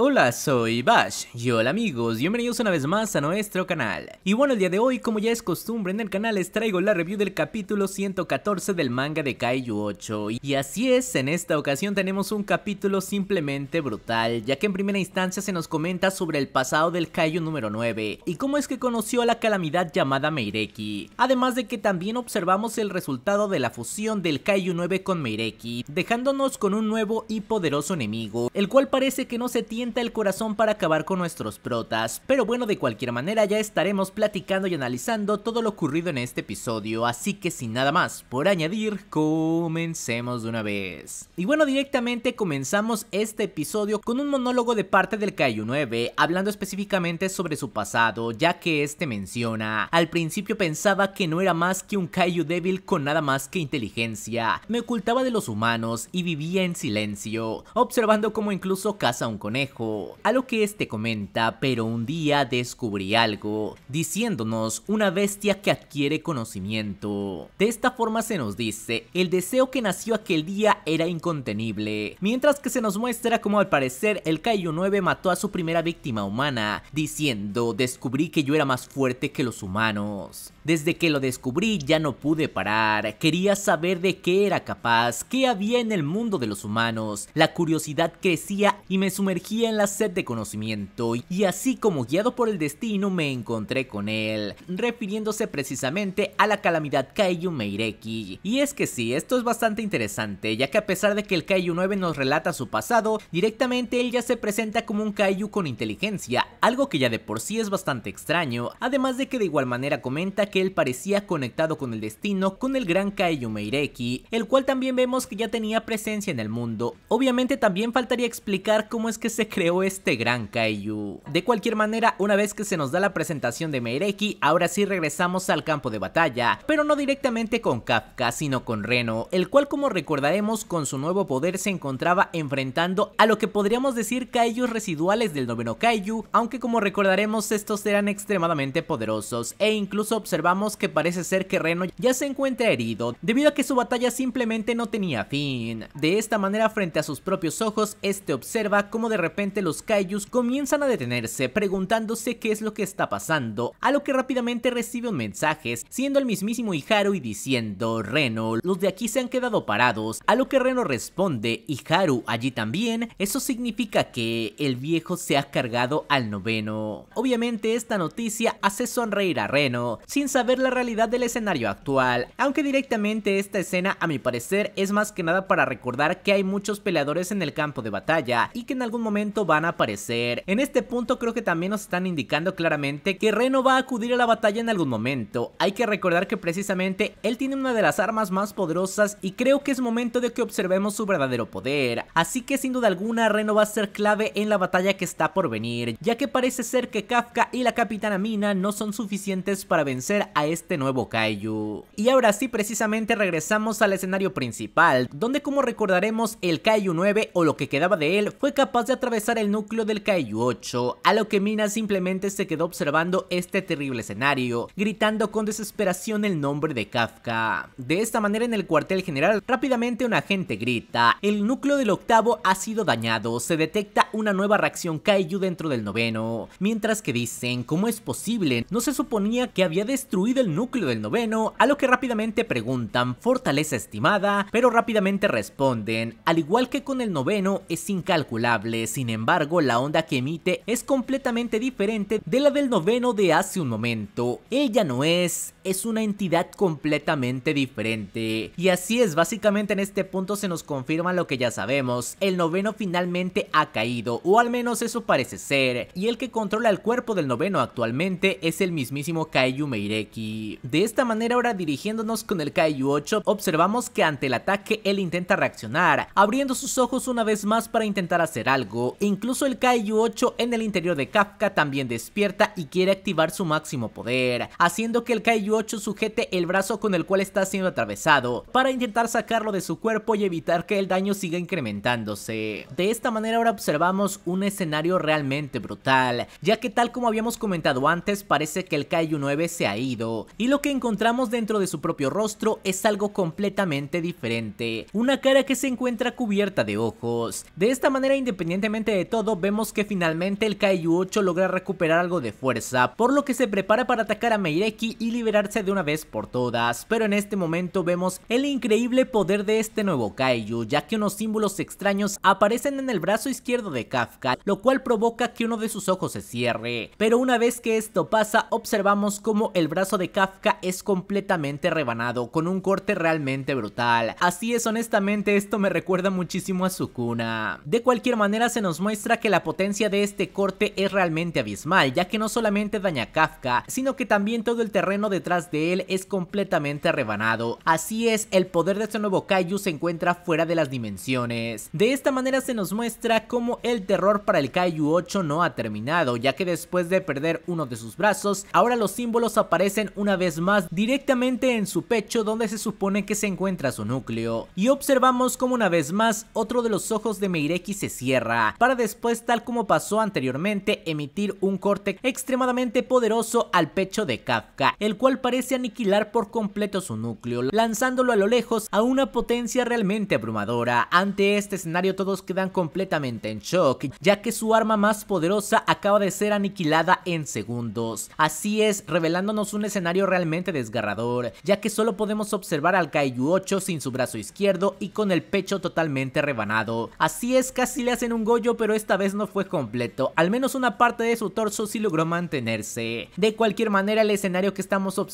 Hola, soy Bash y hola amigos, bienvenidos una vez más a nuestro canal. Y bueno, el día de hoy, como ya es costumbre en el canal, les traigo la review del capítulo 114 del manga de Kaiju 8. Y así es, en esta ocasión tenemos un capítulo simplemente brutal, ya que en primera instancia se nos comenta sobre el pasado del Kaiju número 9 y cómo es que conoció a la calamidad llamada Meireki. Además de que también observamos el resultado de la fusión del Kaiju 9 con Meireki, dejándonos con un nuevo y poderoso enemigo, el cual parece que no se tiene el corazón para acabar con nuestros protas, pero bueno de cualquier manera ya estaremos platicando y analizando todo lo ocurrido en este episodio, así que sin nada más por añadir, comencemos de una vez. Y bueno directamente comenzamos este episodio con un monólogo de parte del Kaiju 9, hablando específicamente sobre su pasado, ya que este menciona, al principio pensaba que no era más que un Kaiju débil con nada más que inteligencia, me ocultaba de los humanos y vivía en silencio, observando como incluso caza un conejo, a lo que este comenta, pero un día descubrí algo, diciéndonos una bestia que adquiere conocimiento. De esta forma se nos dice, el deseo que nació aquel día era incontenible, mientras que se nos muestra como al parecer el Kaiju 9 mató a su primera víctima humana, diciendo, descubrí que yo era más fuerte que los humanos. Desde que lo descubrí ya no pude parar, quería saber de qué era capaz, qué había en el mundo de los humanos, la curiosidad crecía y me sumergía en la sed de conocimiento y así como guiado por el destino me encontré con él, refiriéndose precisamente a la calamidad Kaiju Meireki. Y es que sí, esto es bastante interesante, ya que a pesar de que el Kaiju 9 nos relata su pasado, directamente él ya se presenta como un Kaiju con inteligencia, algo que ya de por sí es bastante extraño, además de que de igual manera comenta que él parecía conectado con el destino con el gran Kaiju Meireki, el cual también vemos que ya tenía presencia en el mundo. Obviamente también faltaría explicar cómo es que se creó este gran Kaiju. De cualquier manera, una vez que se nos da la presentación de Meireki, ahora sí regresamos al campo de batalla, pero no directamente con Kafka, sino con Reno, el cual como recordaremos con su nuevo poder se encontraba enfrentando a lo que podríamos decir Kaijus residuales del noveno Kaiju, aunque como recordaremos estos eran extremadamente poderosos, e incluso observamos que parece ser que Reno ya se encuentra herido, debido a que su batalla simplemente no tenía fin. De esta manera frente a sus propios ojos, este observa como de repente los kaijus comienzan a detenerse preguntándose qué es lo que está pasando, a lo que rápidamente recibe un mensaje, siendo el mismísimo Iharu y diciendo, Reno, los de aquí se han quedado parados, a lo que Reno responde, Iharu, allí también, eso significa que el viejo se ha cargado al noveno. Obviamente esta noticia hace sonreír a Reno, sin saber la realidad del escenario actual, aunque directamente esta escena a mi parecer es más que nada para recordar que hay muchos peleadores en el campo de batalla y que en algún momento van a aparecer. En este punto creo que también nos están indicando claramente que Reno va a acudir a la batalla en algún momento. Hay que recordar que precisamente él tiene una de las armas más poderosas y creo que es momento de que observemos su verdadero poder. Así que sin duda alguna Reno va a ser clave en la batalla que está por venir, ya que parece ser que Kafka y la Capitana Mina no son suficientes para vencer a este nuevo Kaiju. Y ahora sí precisamente regresamos al escenario principal, donde como recordaremos el Kaiju 9 o lo que quedaba de él fue capaz de atravesar el núcleo del Kaiju 8, a lo que Mina simplemente se quedó observando este terrible escenario, gritando con desesperación el nombre de Kafka. De esta manera en el cuartel general, rápidamente un agente grita, el núcleo del octavo ha sido dañado, se detecta una nueva reacción Kaiju dentro del noveno, mientras que dicen, ¿cómo es posible? No se suponía que había destruido el núcleo del noveno, a lo que rápidamente preguntan, fortaleza estimada, pero rápidamente responden, al igual que con el noveno es incalculable, sin embargo, la onda que emite es completamente diferente de la del noveno de hace un momento. Ella no es, es una entidad completamente diferente. Y así es, básicamente en este punto se nos confirma lo que ya sabemos. El noveno finalmente ha caído, o al menos eso parece ser. Y el que controla el cuerpo del noveno actualmente es el mismísimo Kaiju Meireki. De esta manera ahora dirigiéndonos con el Kaiju 8, observamos que ante el ataque él intenta reaccionar, abriendo sus ojos una vez más para intentar hacer algo incluso el Kaiju 8 en el interior de Kafka también despierta y quiere activar su máximo poder, haciendo que el Kaiju Kaiju-8 sujete el brazo con el cual está siendo atravesado, para intentar sacarlo de su cuerpo y evitar que el daño siga incrementándose. De esta manera ahora observamos un escenario realmente brutal, ya que tal como habíamos comentado antes parece que el Kaiju 9 se ha ido, y lo que encontramos dentro de su propio rostro es algo completamente diferente, una cara que se encuentra cubierta de ojos. De esta manera independientemente de todo vemos que finalmente el Kaiju 8 logra recuperar algo de fuerza, por lo que se prepara para atacar a Meireki y de una vez por todas, pero en este momento vemos el increíble poder de este nuevo Kaiju, ya que unos símbolos extraños aparecen en el brazo izquierdo de Kafka, lo cual provoca que uno de sus ojos se cierre, pero una vez que esto pasa observamos como el brazo de Kafka es completamente rebanado, con un corte realmente brutal, así es honestamente esto me recuerda muchísimo a Sukuna. De cualquier manera se nos muestra que la potencia de este corte es realmente abismal, ya que no solamente daña a Kafka, sino que también todo el terreno detrás de él es completamente rebanado, así es, el poder de este nuevo Kaiju se encuentra fuera de las dimensiones. De esta manera se nos muestra cómo el terror para el Kaiju 8 no ha terminado, ya que después de perder uno de sus brazos, ahora los símbolos aparecen una vez más directamente en su pecho donde se supone que se encuentra su núcleo. Y observamos como una vez más otro de los ojos de Meireki se cierra, para después tal como pasó anteriormente emitir un corte extremadamente poderoso al pecho de Kafka, el parece aniquilar por completo su núcleo, lanzándolo a lo lejos a una potencia realmente abrumadora. Ante este escenario todos quedan completamente en shock, ya que su arma más poderosa acaba de ser aniquilada en segundos. Así es, revelándonos un escenario realmente desgarrador, ya que solo podemos observar al Kaiju 8 sin su brazo izquierdo y con el pecho totalmente rebanado. Así es, casi le hacen un Goyo, pero esta vez no fue completo, al menos una parte de su torso sí logró mantenerse. De cualquier manera, el escenario que estamos observando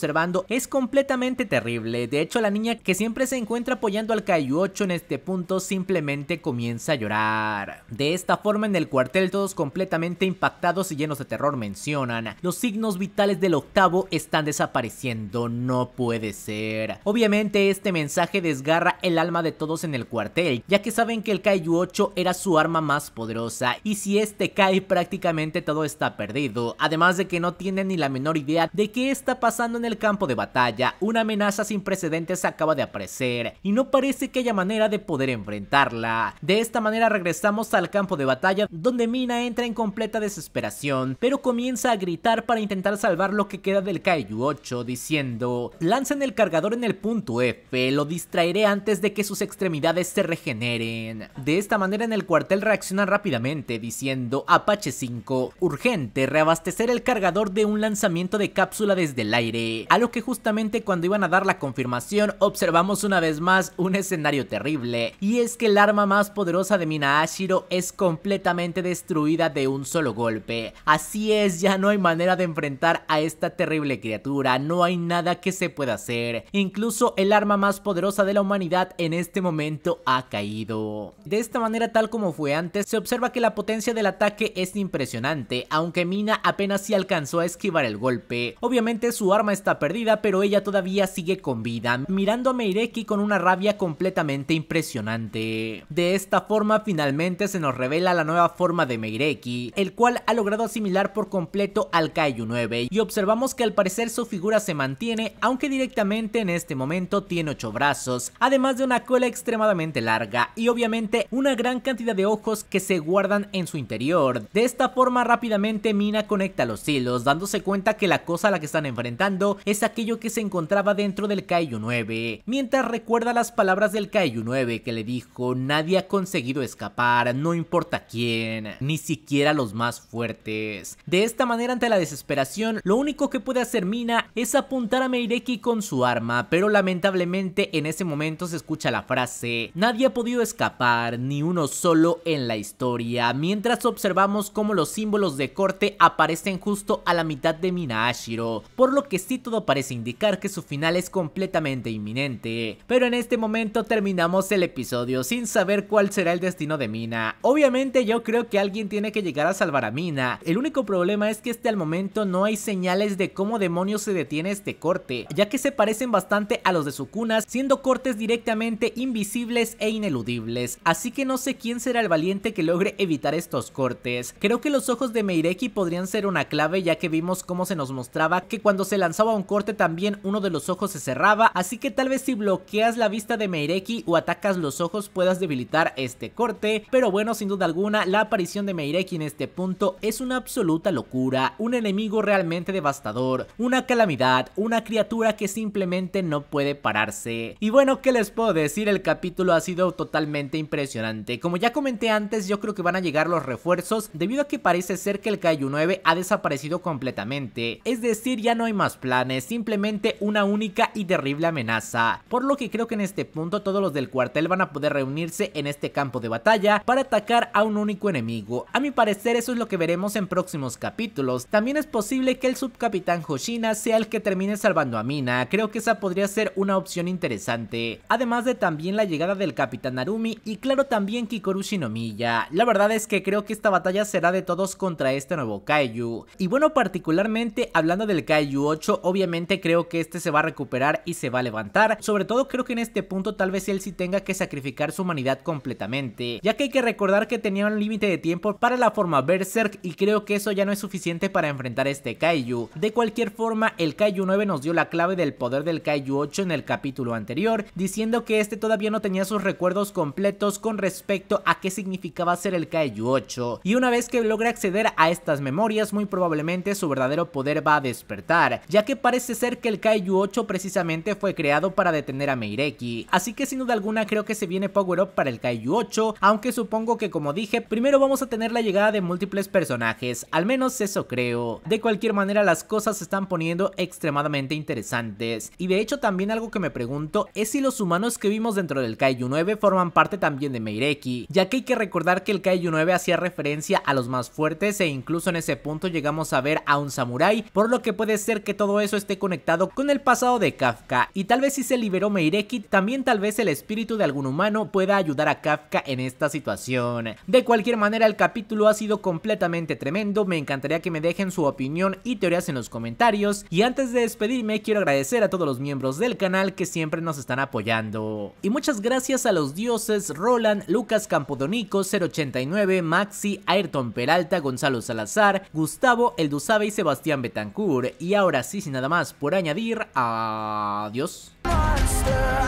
es completamente terrible, de hecho la niña que siempre se encuentra apoyando al Kaiju 8 en este punto simplemente comienza a llorar. De esta forma en el cuartel todos completamente impactados y llenos de terror mencionan, los signos vitales del octavo están desapareciendo, no puede ser. Obviamente este mensaje desgarra el alma de todos en el cuartel, ya que saben que el Kaiju 8 era su arma más poderosa y si este cae prácticamente todo está perdido, además de que no tienen ni la menor idea de qué está pasando en el campo de batalla, una amenaza sin precedentes acaba de aparecer y no parece que haya manera de poder enfrentarla. De esta manera regresamos al campo de batalla donde Mina entra en completa desesperación, pero comienza a gritar para intentar salvar lo que queda del Kaiju 8 diciendo lancen el cargador en el punto F, lo distraeré antes de que sus extremidades se regeneren. De esta manera en el cuartel reacciona rápidamente diciendo Apache 5, urgente reabastecer el cargador de un lanzamiento de cápsula desde el aire, a lo que justamente cuando iban a dar la confirmación observamos una vez más un escenario terrible, y es que el arma más poderosa de Mina Ashiro es completamente destruida de un solo golpe, así es ya no hay manera de enfrentar a esta terrible criatura, no hay nada que se pueda hacer, incluso el arma más poderosa de la humanidad en este momento ha caído. De esta manera tal como fue antes, se observa que la potencia del ataque es impresionante, aunque Mina apenas si alcanzó a esquivar el golpe, obviamente su arma está perdida pero ella todavía sigue con vida, mirando a Meireki con una rabia completamente impresionante. De esta forma finalmente se nos revela la nueva forma de Meireki, el cual ha logrado asimilar por completo al Kaiju 9 y observamos que al parecer su figura se mantiene aunque directamente en este momento tiene 8 brazos, además de una cola extremadamente larga y obviamente una gran cantidad de ojos que se guardan en su interior. De esta forma rápidamente Mina conecta los hilos dándose cuenta que la cosa a la que están enfrentando es aquello que se encontraba dentro del Kaiju 9, mientras recuerda las palabras del Kaiju 9 que le dijo nadie ha conseguido escapar, no importa quién, ni siquiera los más fuertes. De esta manera ante la desesperación, lo único que puede hacer Mina es apuntar a Meireki con su arma, pero lamentablemente en ese momento se escucha la frase nadie ha podido escapar, ni uno solo en la historia, mientras observamos cómo los símbolos de corte aparecen justo a la mitad de Mina Ashiro, por lo que sí todo parece indicar que su final es completamente inminente, pero en este momento terminamos el episodio sin saber cuál será el destino de Mina. Obviamente yo creo que alguien tiene que llegar a salvar a Mina, el único problema es que este al momento no hay señales de cómo demonios se detiene este corte, ya que se parecen bastante a los de Sukunas, siendo cortes directamente invisibles e ineludibles, así que no sé quién será el valiente que logre evitar estos cortes. Creo que los ojos de Meireki podrían ser una clave ya que vimos cómo se nos mostraba que cuando se lanzaba pasaba un corte también uno de los ojos se cerraba, así que tal vez si bloqueas la vista de Meireki o atacas los ojos puedas debilitar este corte, pero bueno, sin duda alguna, la aparición de Meireki en este punto es una absoluta locura, un enemigo realmente devastador, una calamidad, una criatura que simplemente no puede pararse. Y bueno, ¿qué les puedo decir? El capítulo ha sido totalmente impresionante. Como ya comenté antes, yo creo que van a llegar los refuerzos debido a que parece ser que el Kaiju 9 ha desaparecido completamente. Es decir, ya no hay más planes, simplemente una única y terrible amenaza. Por lo que creo que en este punto todos los del cuartel van a poder reunirse en este campo de batalla para atacar a un único enemigo. A mi parecer eso es lo que veremos en próximos capítulos. También es posible que el subcapitán Hoshina sea el que termine salvando a Mina, creo que esa podría ser una opción interesante. Además de también la llegada del capitán Narumi y claro también Kikoru Shinomiya. La verdad es que creo que esta batalla será de todos contra este nuevo Kaiju. Y bueno, particularmente hablando del Kaiju 8, obviamente creo que este se va a recuperar y se va a levantar. Sobre todo creo que en este punto tal vez él sí tenga que sacrificar su humanidad completamente. Ya que hay que recordar que tenía un límite de tiempo para la forma Berserk y creo que eso ya no es suficiente para enfrentar este Kaiju. De cualquier forma, el Kaiju 9 nos dio la clave del poder del Kaiju 8 en el capítulo anterior, diciendo que este todavía no tenía sus recuerdos completos con respecto a qué significaba ser el Kaiju 8. Y una vez que logra acceder a estas memorias, muy probablemente su verdadero poder va a despertar, ya que parece ser que el Kaiju 8 precisamente fue creado para detener a Meireki. Así que sin duda alguna creo que se viene Power Up para el Kaiju 8, aunque supongo que como dije, primero vamos a tener la llegada de múltiples personajes, al menos eso creo. De cualquier manera las cosas se están poniendo extremadamente interesantes, y de hecho también algo que me pregunto es si los humanos que vimos dentro del Kaiju 9 forman parte también de Meireki, ya que hay que recordar que el Kaiju 9 hacía referencia a los más fuertes e incluso en ese punto llegamos a ver a un samurái, por lo que puede ser que todo eso esté conectado con el pasado de Kafka, y tal vez si se liberó Meireki, también tal vez el espíritu de algún humano pueda ayudar a Kafka en esta situación. De cualquier manera el capítulo ha sido completamente tremendo, me encantaría que me dejen su opinión y teorías en los comentarios, y antes de despedirme quiero agradecer a todos los miembros del canal que siempre nos están apoyando. Y muchas gracias a los dioses Roland, Lucas Campodonico, 089, Maxi, Ayrton Peralta, Gonzalo Salazar, Gustavo, El Dusabe y Sebastián Betancourt. Y ahora sí, sin nada más por añadir, adiós. monster,